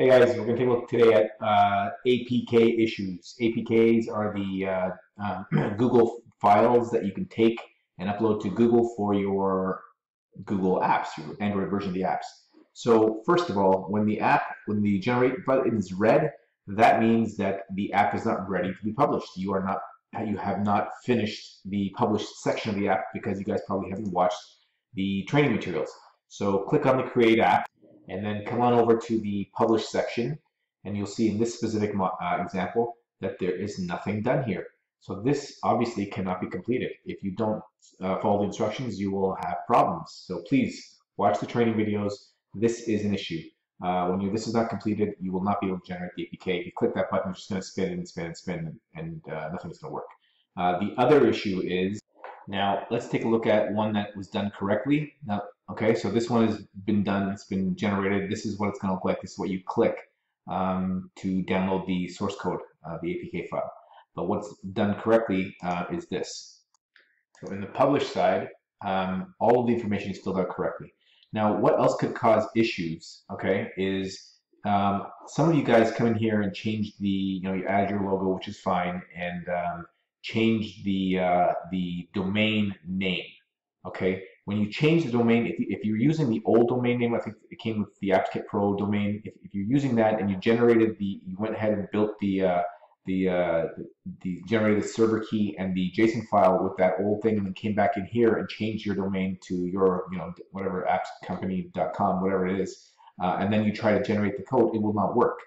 Hey guys, we're going to take a look today at uh, APK issues. APKs are the uh, uh, Google files that you can take and upload to Google for your Google apps, your Android version of the apps. So first of all, when the app, when the generate button is red, that means that the app is not ready to be published. You are not, you have not finished the published section of the app because you guys probably haven't watched the training materials. So click on the Create app and then come on over to the publish section and you'll see in this specific uh, example that there is nothing done here. So this obviously cannot be completed. If you don't uh, follow the instructions, you will have problems. So please watch the training videos. This is an issue. Uh, when you, this is not completed, you will not be able to generate the APK. If you click that button, it's just going to spin and spin and spin, and, uh, nothing's going to work. Uh, the other issue is, now let's take a look at one that was done correctly. Now Okay, so this one has been done, it's been generated. This is what it's going to look like. This is what you click um, to download the source code, uh, the APK file. But what's done correctly uh, is this. So in the publish side, um, all of the information is filled out correctly. Now, what else could cause issues, okay, is um, some of you guys come in here and change the, you know, you add your logo, which is fine, and um, change the, uh, the domain name, okay? when you change the domain, if, if you're using the old domain name, I think it came with the AppsKit Pro domain. If, if you're using that and you generated the, you went ahead and built the uh, the, uh, the generated the server key and the JSON file with that old thing, and then came back in here and changed your domain to your, you know, whatever appscompany.com, whatever it is, uh, and then you try to generate the code, it will not work.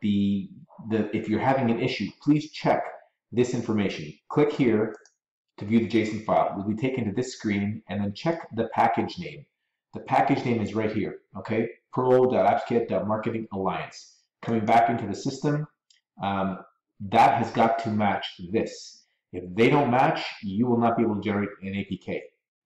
The the if you're having an issue, please check this information. Click here to view the JSON file. We'll be taken to this screen and then check the package name. The package name is right here, okay? pro.appskit.marketingalliance. Coming back into the system, um, that has got to match this. If they don't match, you will not be able to generate an APK,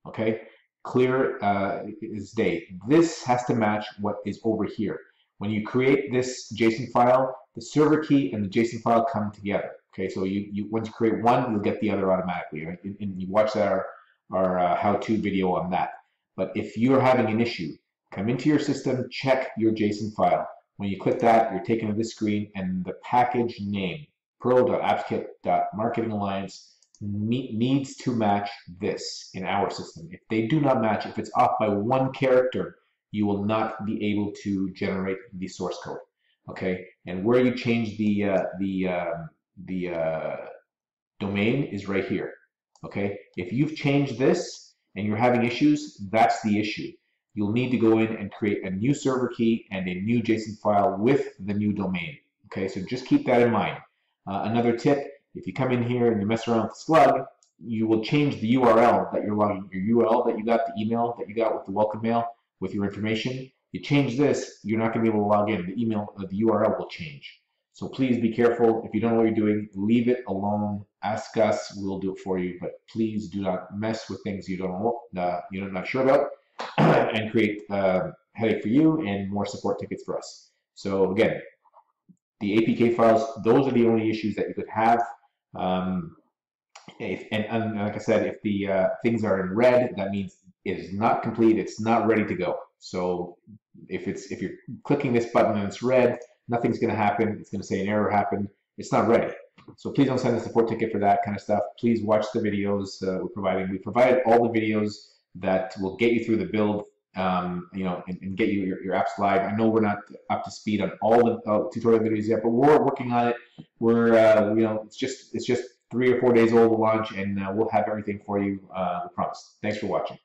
okay? Clear uh, as day. This has to match what is over here. When you create this JSON file, the server key and the JSON file come together. Okay, so you, you once you create one, you'll get the other automatically. Right? And, and you watch our, our uh, how-to video on that. But if you're having an issue, come into your system, check your JSON file. When you click that, you're taken to this screen, and the package name, pro.appskit.marketingalliance, needs to match this in our system. If they do not match, if it's off by one character, you will not be able to generate the source code. Okay, and where you change the uh, the um, the uh, domain is right here. Okay, if you've changed this and you're having issues, that's the issue. You'll need to go in and create a new server key and a new JSON file with the new domain. Okay, so just keep that in mind. Uh, another tip, if you come in here and you mess around with the Slug, you will change the URL that you're logging, your URL that you got, the email that you got with the welcome mail with your information. You change this, you're not going to be able to log in. The email, uh, the URL will change. So please be careful. If you don't know what you're doing, leave it alone. Ask us. We'll do it for you. But please do not mess with things you don't know, uh, you're not sure about, and create uh, headache for you and more support tickets for us. So again, the APK files, those are the only issues that you could have. Um, if, and, and, like I said, if the uh, things are in red, that means it is not complete. It's not ready to go. So if it's if you're clicking this button and it's red, nothing's going to happen. It's going to say an error happened. It's not ready. So please don't send a support ticket for that kind of stuff. Please watch the videos uh, we're providing. We provide all the videos that will get you through the build, um, you know, and, and get you your, your, apps live. I know we're not up to speed on all the uh, tutorial videos yet, but we're working on it. We're, uh, you know, it's just it's just three or four days old to launch, and uh, we'll have everything for you. Uh, we promise. Thanks for watching.